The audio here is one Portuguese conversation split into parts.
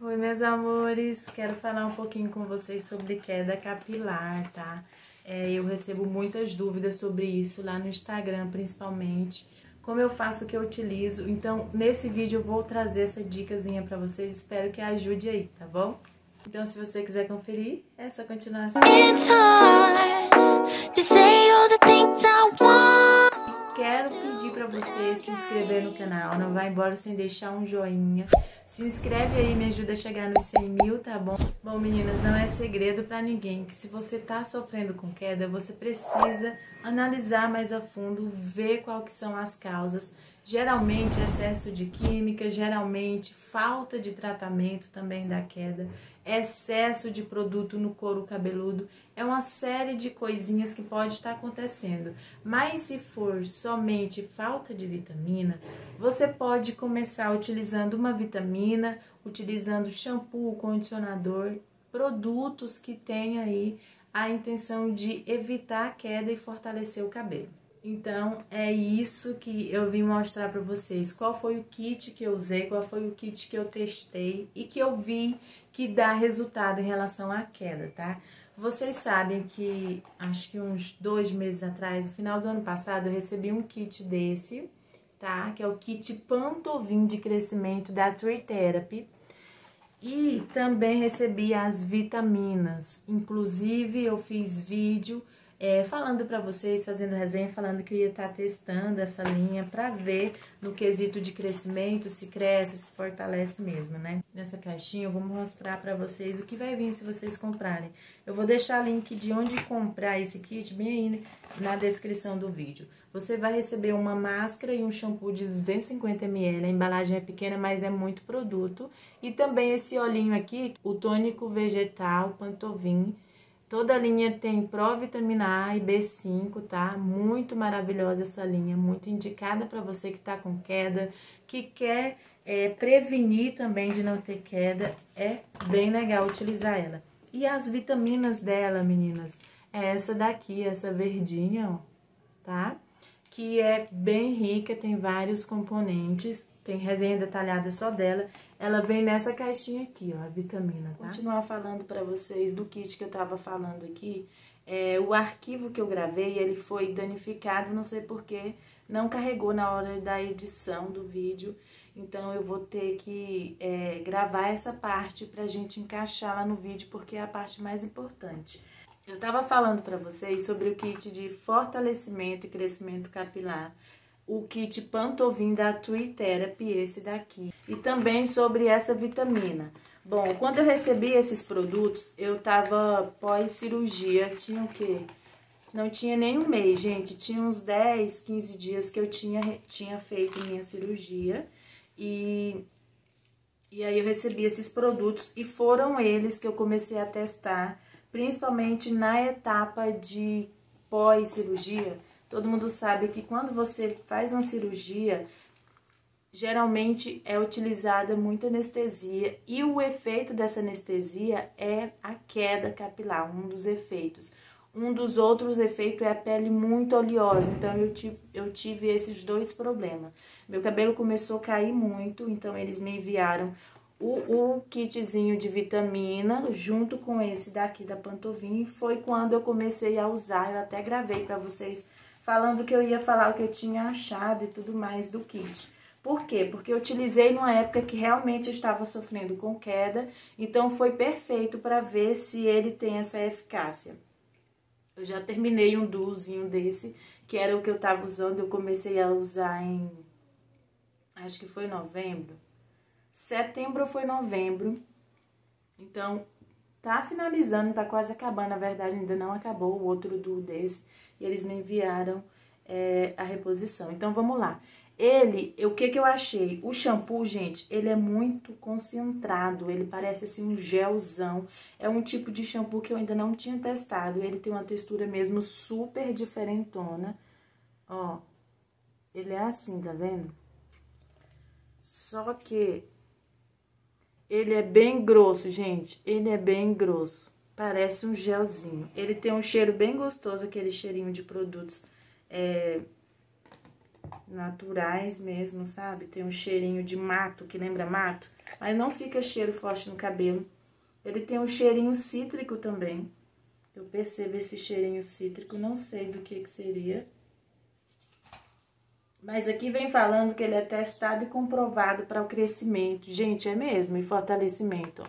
Oi, meus amores, quero falar um pouquinho com vocês sobre queda capilar, tá? É, eu recebo muitas dúvidas sobre isso lá no Instagram, principalmente. Como eu faço, o que eu utilizo. Então, nesse vídeo eu vou trazer essa dicasinha pra vocês, espero que ajude aí, tá bom? Então, se você quiser conferir, é só continuar. Quero pedir pra você se inscrever no canal, não vai embora sem deixar um joinha. Se inscreve aí, me ajuda a chegar nos 100 mil, tá bom? Bom, meninas, não é segredo pra ninguém que se você tá sofrendo com queda, você precisa analisar mais a fundo, ver que são as causas. Geralmente, excesso de química, geralmente, falta de tratamento também da queda, excesso de produto no couro cabeludo, é uma série de coisinhas que pode estar acontecendo. Mas se for somente falta de vitamina, você pode começar utilizando uma vitamina, utilizando shampoo, condicionador, produtos que têm aí a intenção de evitar a queda e fortalecer o cabelo. Então, é isso que eu vim mostrar para vocês. Qual foi o kit que eu usei, qual foi o kit que eu testei e que eu vi que dá resultado em relação à queda, tá? Vocês sabem que, acho que uns dois meses atrás, no final do ano passado, eu recebi um kit desse, tá? Que é o kit Pantovin de crescimento da Tree Therapy. E também recebi as vitaminas. Inclusive, eu fiz vídeo é, falando para vocês, fazendo resenha, falando que eu ia estar tá testando essa linha para ver no quesito de crescimento se cresce, se fortalece mesmo, né? Nessa caixinha eu vou mostrar para vocês o que vai vir se vocês comprarem. Eu vou deixar link de onde comprar esse kit bem aí na descrição do vídeo. Você vai receber uma máscara e um shampoo de 250ml. A embalagem é pequena, mas é muito produto. E também esse olhinho aqui, o tônico vegetal Pantovin Toda linha tem provitamina A e B5, tá? Muito maravilhosa essa linha, muito indicada para você que tá com queda, que quer é, prevenir também de não ter queda. É bem legal utilizar ela. E as vitaminas dela, meninas, é essa daqui, essa verdinha, ó, tá? Que é bem rica, tem vários componentes, tem resenha detalhada só dela. Ela vem nessa caixinha aqui, ó, a vitamina, tá? Continuar falando para vocês do kit que eu tava falando aqui. É, o arquivo que eu gravei, ele foi danificado, não sei porquê, não carregou na hora da edição do vídeo. Então, eu vou ter que é, gravar essa parte pra gente encaixar lá no vídeo, porque é a parte mais importante. Eu tava falando para vocês sobre o kit de fortalecimento e crescimento capilar o kit Pantovin da Tree Therapy, esse daqui. E também sobre essa vitamina. Bom, quando eu recebi esses produtos, eu tava pós-cirurgia, tinha o quê? Não tinha nem um mês, gente. Tinha uns 10, 15 dias que eu tinha, tinha feito minha cirurgia. E, e aí eu recebi esses produtos e foram eles que eu comecei a testar, principalmente na etapa de pós-cirurgia Todo mundo sabe que quando você faz uma cirurgia, geralmente é utilizada muita anestesia e o efeito dessa anestesia é a queda capilar, um dos efeitos. Um dos outros efeitos é a pele muito oleosa, então eu tive, eu tive esses dois problemas. Meu cabelo começou a cair muito, então eles me enviaram o, o kitzinho de vitamina junto com esse daqui da Pantovin. Foi quando eu comecei a usar, eu até gravei para vocês falando que eu ia falar o que eu tinha achado e tudo mais do kit. Por quê? Porque eu utilizei numa época que realmente estava sofrendo com queda, então foi perfeito para ver se ele tem essa eficácia. Eu já terminei um duozinho desse, que era o que eu estava usando, eu comecei a usar em, acho que foi novembro. Setembro foi novembro, então tá finalizando, tá quase acabando, na verdade ainda não acabou o outro duo desse e eles me enviaram é, a reposição. Então, vamos lá. Ele, o que que eu achei? O shampoo, gente, ele é muito concentrado, ele parece assim um gelzão. É um tipo de shampoo que eu ainda não tinha testado, ele tem uma textura mesmo super diferentona. Ó, ele é assim, tá vendo? Só que ele é bem grosso, gente, ele é bem grosso. Parece um gelzinho. Ele tem um cheiro bem gostoso, aquele cheirinho de produtos é, naturais mesmo, sabe? Tem um cheirinho de mato, que lembra mato, mas não fica cheiro forte no cabelo. Ele tem um cheirinho cítrico também. Eu percebo esse cheirinho cítrico, não sei do que que seria. Mas aqui vem falando que ele é testado e comprovado para o crescimento. Gente, é mesmo, e fortalecimento.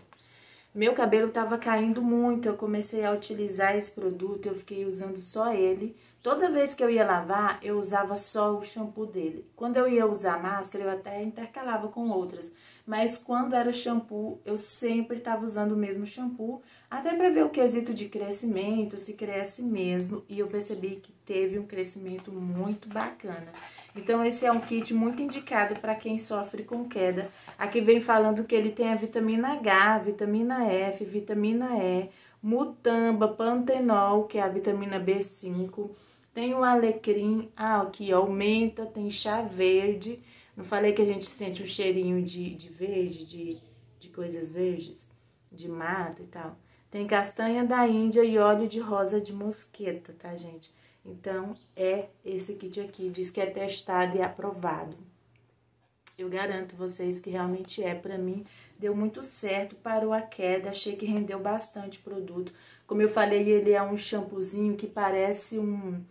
Meu cabelo tava caindo muito, eu comecei a utilizar esse produto, eu fiquei usando só ele. Toda vez que eu ia lavar, eu usava só o shampoo dele. Quando eu ia usar máscara, eu até intercalava com outras. Mas quando era shampoo, eu sempre estava usando o mesmo shampoo, até para ver o quesito de crescimento, se cresce mesmo. E eu percebi que teve um crescimento muito bacana. Então, esse é um kit muito indicado para quem sofre com queda. Aqui vem falando que ele tem a vitamina H, vitamina F, vitamina E, mutamba, pantenol, que é a vitamina B5. Tem o alecrim, ah, que aumenta, tem chá verde. Não falei que a gente sente um cheirinho de, de verde, de, de coisas verdes, de mato e tal. Tem castanha da Índia e óleo de rosa de mosqueta, tá, gente? Então, é esse kit aqui, diz que é testado e aprovado. Eu garanto vocês que realmente é, para mim, deu muito certo, parou a queda, achei que rendeu bastante produto. Como eu falei, ele é um shampoozinho que parece um,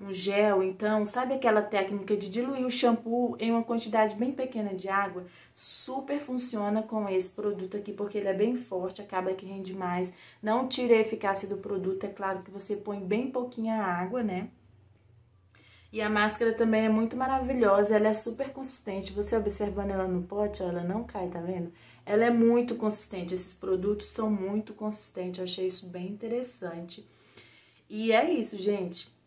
um gel, então, sabe aquela técnica de diluir o shampoo em uma quantidade bem pequena de água? Super funciona com esse produto aqui, porque ele é bem forte, acaba que rende mais. Não tira a eficácia do produto, é claro que você põe bem pouquinha água, né? E a máscara também é muito maravilhosa, ela é super consistente. Você observando ela no pote, ela não cai, tá vendo? Ela é muito consistente, esses produtos são muito consistentes, eu achei isso bem interessante. E é isso, gente.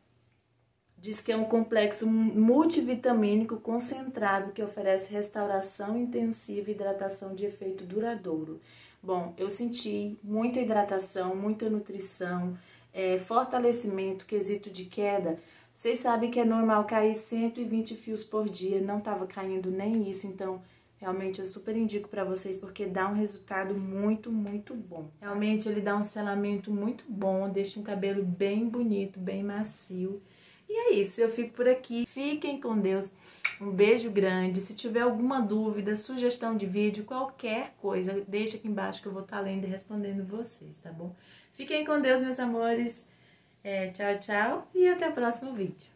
Diz que é um complexo multivitamínico concentrado que oferece restauração intensiva e hidratação de efeito duradouro. Bom, eu senti muita hidratação, muita nutrição, é, fortalecimento, quesito de queda. Vocês sabem que é normal cair 120 fios por dia, não estava caindo nem isso, então realmente eu super indico para vocês porque dá um resultado muito, muito bom. Realmente ele dá um selamento muito bom, deixa um cabelo bem bonito, bem macio. E é isso, eu fico por aqui. Fiquem com Deus. Um beijo grande. Se tiver alguma dúvida, sugestão de vídeo, qualquer coisa, deixa aqui embaixo que eu vou estar lendo e respondendo vocês, tá bom? Fiquem com Deus, meus amores. É, tchau, tchau e até o próximo vídeo.